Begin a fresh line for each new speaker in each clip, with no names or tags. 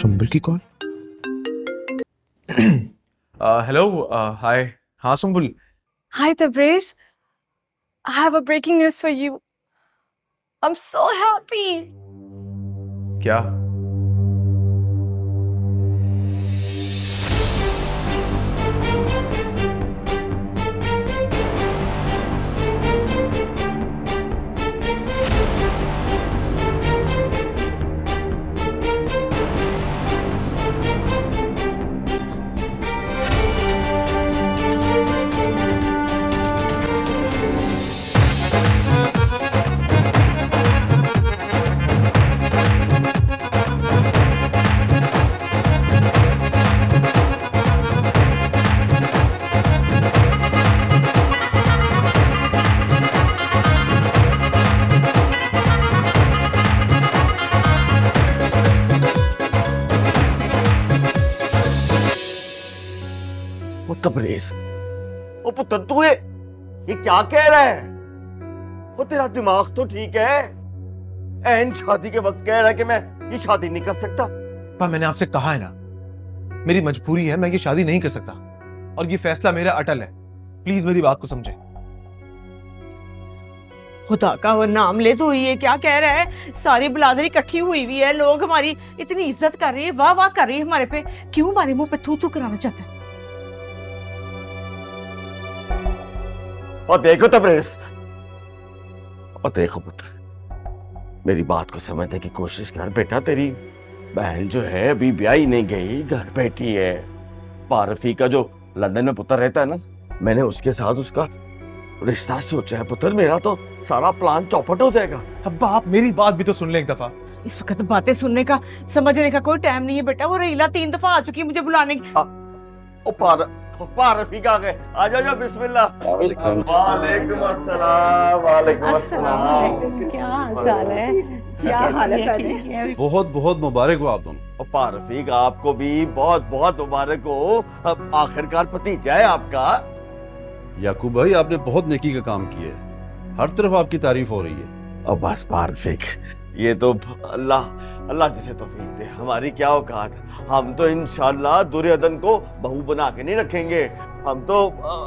सुंबल की call hello hi हाँ Sumbul
Hi, Tabriz. I have a breaking news for you. I'm so happy.
क्या
वो तबरेज ओ पुत्र तू ये ये क्या कह रहा है? वो तेरा दिमाग तो ठीक है। एन शादी के वक्त कह रहा है कि मैं ये शादी नहीं कर सकता।
पर मैंने आपसे कहा है ना मेरी मजबूरी है मैं ये शादी नहीं कर सकता। और ये फैसला मेरा अटल है। प्लीज़ मेरी बात को समझे।
खुदा का वो नाम ले तो ये क्या कह रहा है? सारी बिलादरी इकट्ठी हुई हुई है लोग हमारी इतनी इज़्ज़त कर रहे हैं वाह वाह कर रहे हैं हमारे पे। क्यों हमारे मुँह पे थू थू कराना चाहता है?
और देखो तबरेज और देखो पुत्र मेरी बात को समझने की कोशिश कर बेटा तेरी बहन जो है अभी ब्याही नहीं गई घर बैठी है। पारफी का जो लंदन में पुत्र रहता है ना मैंने उसके साथ उसका रिश्ता सोचा है पुत्र मेरा तो सारा प्लान चौपट हो जाएगा।
अब आप मेरी बात भी तो सुन ले एक दफ़ा।
इस वक्त बातें सुनने का समझने का कोई टाइम नहीं है बेटा वो रहीला तीन दफ़ा आ चुकी है मुझे बुलाने की।
ओ पार ओ पारफी का। गए आ जाओ जाओ बिस्मिल्लाह। वालेकुम अस्सलाम वालेकुम अस्सलाम।
क्या हाल है? क्या हाल है?
बहुत बहुत मुबारक हो आप दोनों।
और पारफीक आपको भी बहुत बहुत मुबारक हो। अब आखिरकार भतीजा है आपका।
याकूब भाई आपने बहुत नेकी का काम किया है। हर तरफ़ आपकी तारीफ़ हो रही है।
अब बस पारफीक ये तो अल्लाह। अल्लाह जिसे तोफीक दे हमारी क्या औकात? हम तो इनशाला दुर्योधन को बहू बना के नहीं रखेंगे। हम तो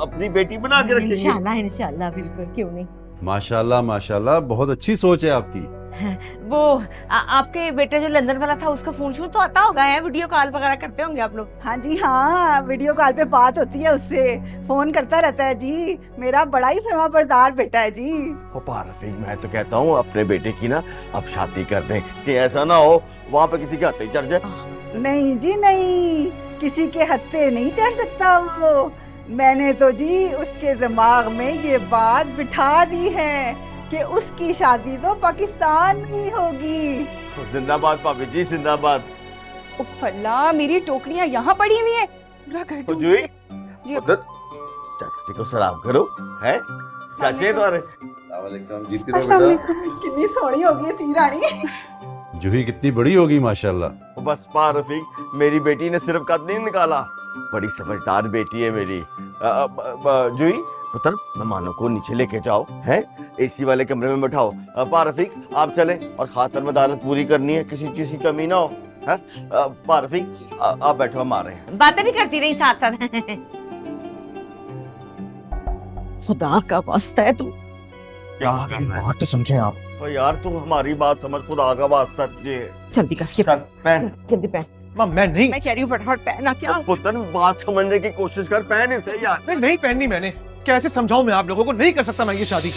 अपनी बेटी बना के रखेंगे।
इंशाल्लाह इंशाल्लाह बिल्कुल क्यों नहीं?
माशाल्लाह माशाल्लाह बहुत अच्छी सोच है आपकी।
वो आ, आपके बेटे जो लंदन वाला था उसका फ़ोन शोन तो आता होगा है? वीडियो कॉल वगैरह करते होंगे आप लोग?
हाँ जी हाँ वीडियो कॉल पे बात होती है उससे। फ़ोन करता रहता है जी। मेरा बड़ा ही फरमा बरदार बेटा है जी।
ओ पारफीक मैं तो कहता हूँ अपने बेटे की ना अब शादी कर दें कि ऐसा ना हो वहाँ पे किसी के हाथ ही चढ़ जाए।
नहीं जी नहीं। किसी के हत्ते नहीं चढ़ सकता वो। मैंने तो जी उसके दिमाग में ये बात बिठा दी है। कि उसकी शादी तो पाकिस्तान में ही होगी।
जिंदाबाद भाभी जी जिंदाबाद।
उफ अल्लाह मेरी टोकरियाँ यहाँ पड़ी हुई हैं। जी।
चाची को सलाम करो है? चाचे तुम्हारे।
कितनी सोनी होगी ती रानी।
जूही कितनी बड़ी होगी माशाल्लाह।
बस पा रफीक मेरी बेटी ने सिर्फ़ कद नहीं निकाला। बड़ी समझदार बेटी है मेरी। अ, पुत्र मेहमानों को नीचे लेके जाओ हैं? एसी वाले कमरे में बैठाओ। पारफिक आप चले। और खातर में दालत पूरी करनी है किसी चीज़ की कमी ना हो पा रफीक अ, आप बैठो हम आ रहे हैं।
बातें भी करती रही साथ साथ। खुदा का वास्ता है तू।
क्या बात तो समझे आप।
तो यार तू हमारी बात समझ खुदा का वास्ता ये
जल्दी कर ये
पहन।
जल्दी पहन।
माँ मैं नहीं।
मैं कह रही हूँ फटाफट पहना क्या?
पुत्र बात समझने की कोशिश कर पहन इसे यार।
नहीं पहननी मैंने। कैसे समझाऊं मैं आप लोगों को? नहीं कर सकता मैं ये शादी।